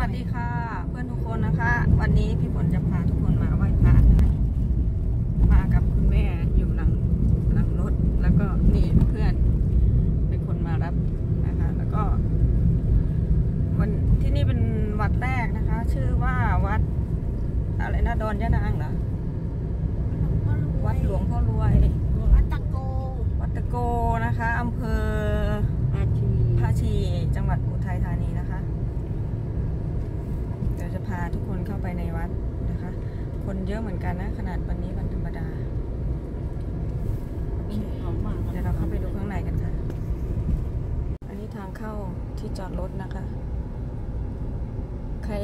วัสดีค่ะ เพื่อนทุกคนนะคะ วันนี้พี่ฝนจะพาทุกคนมาไหว้พระนะคะมากับคุณแม่อยู่หลังหลังรถแล้วก็นี่เพื่อนเป็นคนมารับนะคะ แล้วก็ วันที่นี่เป็นวัดแรกนะคะ ชื่อว่าวัด อะไรนะดอนยะนางเหรอวัดหลวงพ่อรวยวัดตะโก วัดตะโกนะคะอำเภออาชีภาชีจังหวัดอุทัยธานีนะคะเดี๋ยวจะ พาทุกคนเข้าไปในวัดนะคะ คนเยอะเหมือนกันนะ ขนาดวันนี้วันธรรมดาโอเคหอมมากเดี๋ยวเราเข้าไปดูข้างในกันค่ะ อันนี้ทางเข้าที่จอดรถนะคะ ใคร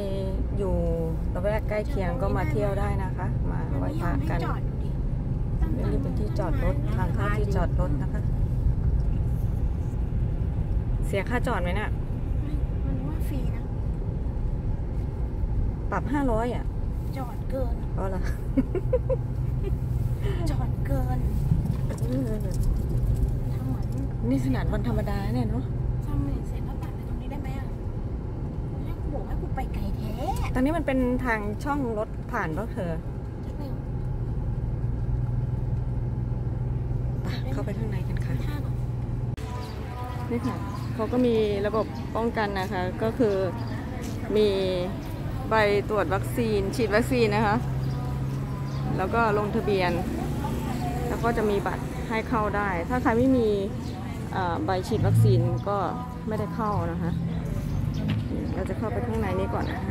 อยู่ระแวกใกล้เคียงก็มาเที่ยวได้นะคะ มาไหว้พระกันจอดดูดินี่เป็นที่จอดรถทางเข้าที่จอดรถนะคะ เสียค่าจอดไหมเนี่ย มันว่าฟรีนะ ปรับห้าร้อยอะ จอดเกินอ๋อเหรอ จอดเกินเออทำเหมือนนี่ขนาดวันธรรมดาเนี่ยเนาะทำเหมือนเสร็จแล้วตัดไปตรงนี้ได้ไหมอะแม่กูบอกให้กูไปไกลแท้ตอนนี้มันเป็นทางช่องรถผ่านรถเธอจะไปไปเข้าไปข้างในกันค่ะท่าก่อนนี่ค่ะเขาก็มีระบบป้องกันนะคะ ก็คือมี ใบตรวจวัคซีน ฉีดวัคซีนนะคะ แล้วก็ลงทะเบียน แล้วก็จะมีบัตรให้เข้าได้ ถ้าใครไม่มีใบฉีดวัคซีนก็ไม่ได้เข้านะคะ เราจะเข้าไปข้างในนี้ก่อนนะ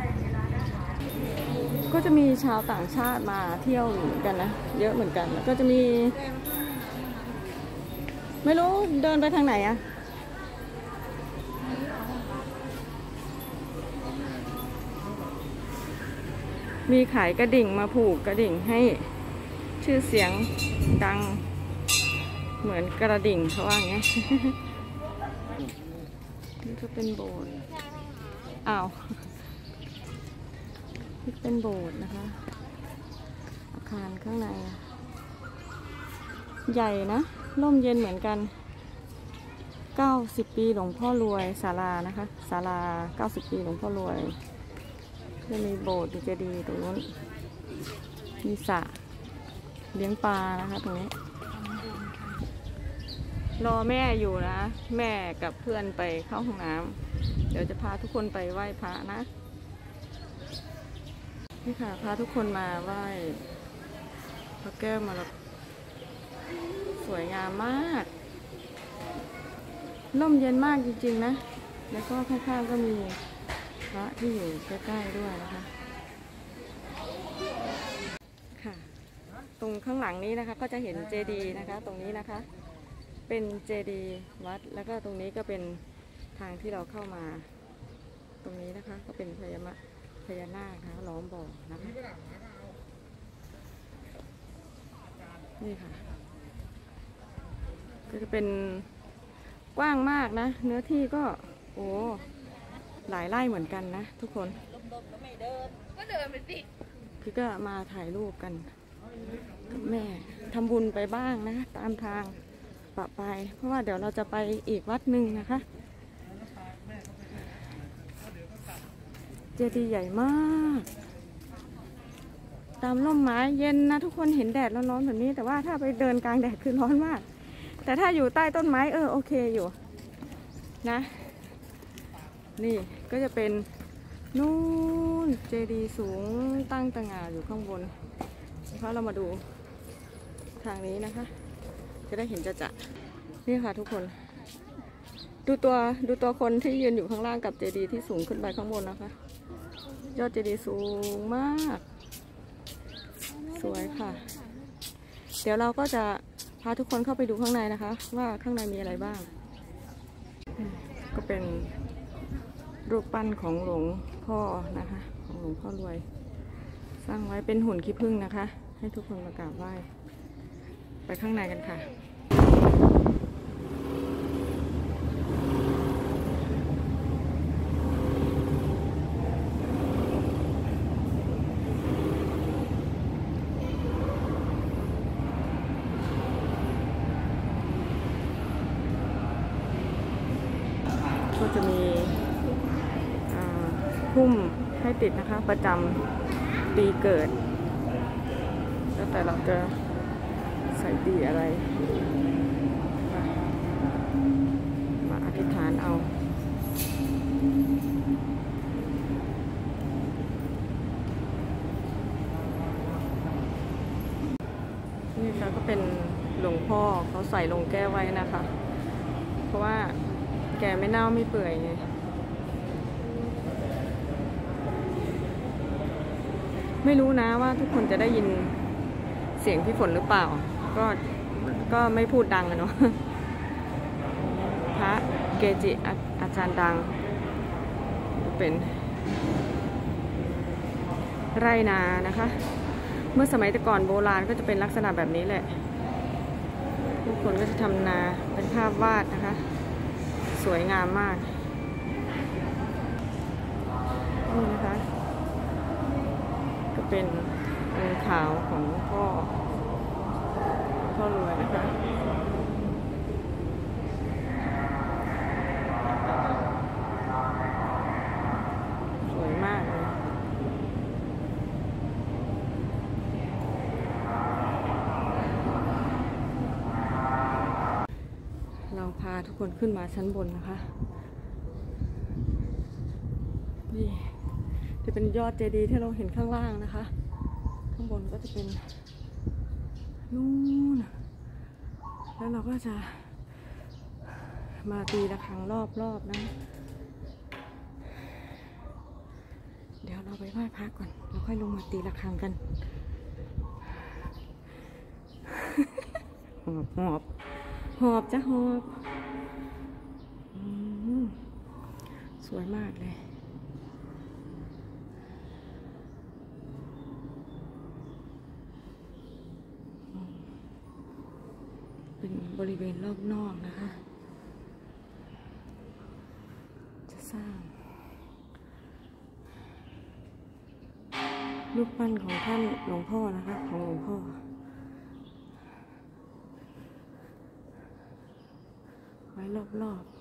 ก็จะมีชาวต่างชาติมาเที่ยวเหมือนกันนะ เยอะเหมือนกัน แล้วก็จะมี ไม่รู้เดินไปทางไหนอะ มีขายกระดิ่งมาผูกกระดิ่งให้ชื่อเสียงดัง เหมือนกระดิ่งเขาว่าอย่างเงี้ยนี่ก็เป็นโบสถ์อ้าวนี่เป็นโบสถ์นะคะ อาคารข้างใน ใหญ่นะร่มเย็นเหมือนกัน 90 ปีหลวงพ่อรวยศาลานะคะศาลา 90 ปีหลวงพ่อรวย จะมีโบสถ์มีเจดีย์ตรงนู้นมีสระเลี้ยงปลานะคะตรงนี้ รอแม่อยู่นะ แม่กับเพื่อนไปเข้าห้องน้ำเดี๋ยวจะพาทุกคนไปไหว้พระนะนี่ค่ะ พาทุกคนมาไหว้พระแก้วมาแล้วสวยงามมากร่มเย็นมากจริงๆนะ แล้วก็ข้างๆก็มี พระที่อยู่ใกล้ๆด้วยนะคะ ค่ะ ตรงข้างหลังนี้นะคะก็จะเห็นเจดีย์นะคะ ตรงนี้นะคะ เป็นเจดีย์วัดแล้วก็ตรงนี้ก็เป็นทางที่เราเข้ามา ตรงนี้นะคะก็เป็นพญามะพญานาคนะคะล้อมบ่อนะคะนี่ค่ะ ก็จะเป็นกว้างมากนะ เนื้อที่ก็ โอ้ หลายไร่เหมือนกันนะทุกคนก็เดินไปสิพี่ก็มาถ่ายรูปกันกับแม่ทำบุญไปบ้างนะ ตามทางปะไป เพราะว่าเดี๋ยวเราจะไปอีกวัดหนึ่งนะคะ เจดีย์ใหญ่มาก ตามร่มไม้เย็นนะ ทุกคนเห็นแดดร้อนๆแบบนี้ แต่ว่าถ้าไปเดินกลางแดดคือร้อนมาก แต่ถ้าอยู่ใต้ต้นไม้เออโอเคอยู่นะ นี่ก็จะเป็นนู่นเจดีสูงตั้งตระหง่าอยู่ข้างบน เพราะเรามาดูทางนี้นะคะ จะได้เห็นจะจะนี่ค่ะทุกคน ดูตัวดูตัวคนที่ยืนอยู่ข้างล่างกับเจดีที่สูงขึ้นไปข้างบนนะคะ ยอดเจดีสูงมาก สวยค่ะ เดี๋ยวเราก็จะพาทุกคนเข้าไปดูข้างในนะคะ ว่าข้างในมีอะไรบ้าง ก็เป็น รูปปั้นของหลวงพ่อนะคะ ของหลวงพ่อรวย สร้างไว้เป็นหุ่นขี้ผึ้งนะคะ ให้ทุกคนมากราบไหว้ ไปข้างในกันค่ะก็จะมี ทุ่มให้ติดนะคะ ประจำปีเกิด แล้วแต่เราจะใส่ปีอะไร มาอธิษฐานเอานี่ค่ะก็เป็นหลวงพ่อเขาใส่ลงแก้วไว้นะคะ เพราะว่าแกไม่เน่าไม่เปื่อยไง ไม่รู้นะว่าทุกคนจะได้ยินเสียงพี่ฝนหรือเปล่า ก็ก็ไม่พูดดังอะเนาะพระเกจิอาอาจารย์ดัง เป็น ไรนานะคะ เมื่อสมัยแต่ก่อนโบราณก็จะเป็นลักษณะแบบนี้แหละทุกคนก็จะทำนาเป็นภาพวาดนะคะ สวยงามมากนี่นะคะ เป็นองค์ขาวของพ่อ พ่อรวยนะคะสวยมากเลยเราพาทุกคนขึ้นมาชั้นบนนะคะนี่ จะเป็นยอดเจดีย์ที่เราเห็นข้างล่างนะคะ ข้างบนก็จะเป็นนู่นแล้วเราก็จะมาตีระฆังรอบๆนะ เดี๋ยวเราไปไหว้พระก่อน แล้วค่อยลงมาตีระฆังกันหอบหอบหอบจ้ะหอบ สวยมากเลย เป็น บริเวณรอบนอกนะคะ จะสร้างรูปปั้นของท่านหลวงพ่อนะคะ ของหลวงพ่อ ไว้รอบๆ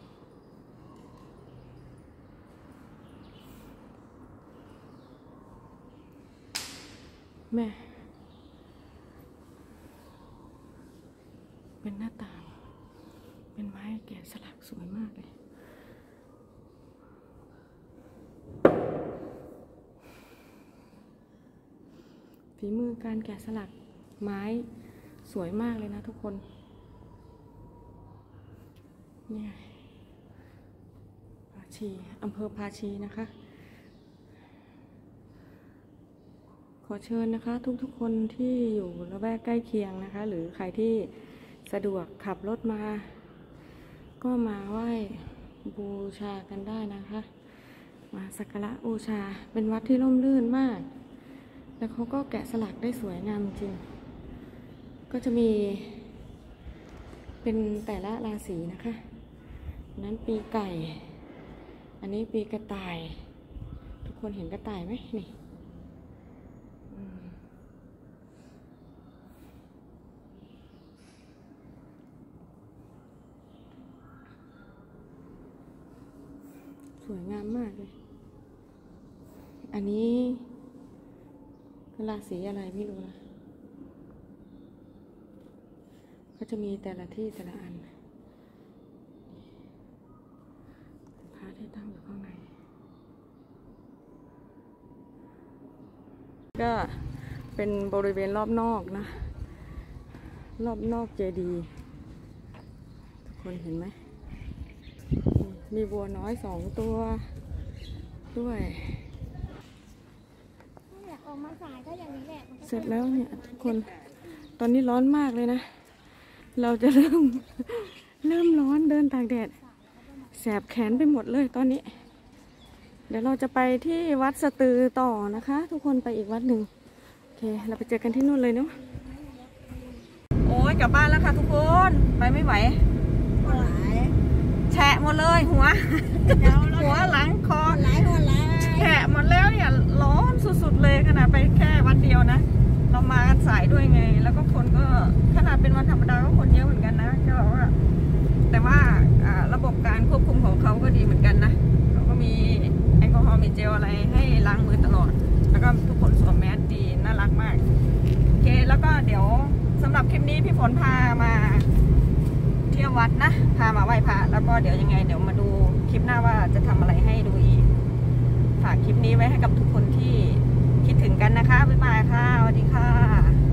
แม่ เป็นหน้าต่าง เป็นไม้แกะสลักสวยมากเลย ฝีมือการแกะสลักไม้สวยมากเลยนะทุกคนเนี่ยภาชีอำเภอภาชีนะคะ ขอเชิญนะคะทุกๆคนที่อยู่ละแวกใกล้เคียงนะคะ หรือใครที่ สะดวกขับรถมา ก็มาไหว้บูชากันได้นะคะ มาสักการะบูชาเป็นวัดที่ร่มรื่นมาก แล้วเขาก็แกะสลักได้สวยงามจริง ก็จะมี เป็นแต่ละราศีนะคะนนั้นปีไก่ อันนี้ปีกระต่าย ทุกคนเห็นกระต่ายไหมนี่ สวยงามมากเลย อันนี้ราศีอะไรไม่รู้นะก็จะมีแต่ละที่แต่ละอันพระที่ตั้งอยู่ข้างใน ก็เป็นบริเวณรอบนอกนะ รอบนอกเจดีย์ทุกคนเห็นไหม มีบัวน้อยสองตัวด้วยอยากออกมาสายก็อย่างนี้แหละมันก็เสร็จแล้วเนี่ยทุกคนตอนนี้ร้อนมากเลยนะ เราจะเริ่มเริ่มร้อนเดินตากแดด แสบแขนไปหมดเลยตอนนี้ เดี๋ยวเราจะไปที่วัดสตือต่อนะคะ ทุกคนไปอีกวัดหนึ่งโอเค เราไปเจอกันที่นู่นเลยเนาะโอ้ยกลับบ้านแล้วค่ะทุกคน ไปไม่ไหว แฉะหมดเลยหัว หัวหลังคอหลายคนหลายแฉะหมดแล้วเนี่ยร้อนสุดๆเลยขนาดไปแค่วันเดียวนะ เรามากันสายด้วยไง แล้วก็คนก็ขนาดเป็นวันธรรมดาก็คนเยอะเหมือนกันนะก็บอกว่าแต่ว่าอ่าระบบการควบคุมของเขาก็ดีเหมือนกันนะเขาก็มีแอลกอฮอมีเจลอะไรให้ล้างมือตลอด แล้วก็ทุกคนสวมแมสดีน่ารักมากโอเคแล้วก็เดี๋ยวสำหรับคลิปนี้พี่ฝนพามา เที่ยววัดนะ พามาไหว้พระแล้วก็เดี๋ยวยังไง เดี๋ยวมาดูคลิปหน้าว่าจะทำอะไรให้ดูอีก ฝากคลิปนี้ไว้ให้กับทุกคนที่คิดถึงกันนะคะ บ๊ายบายค่ะสวัสดีค่ะ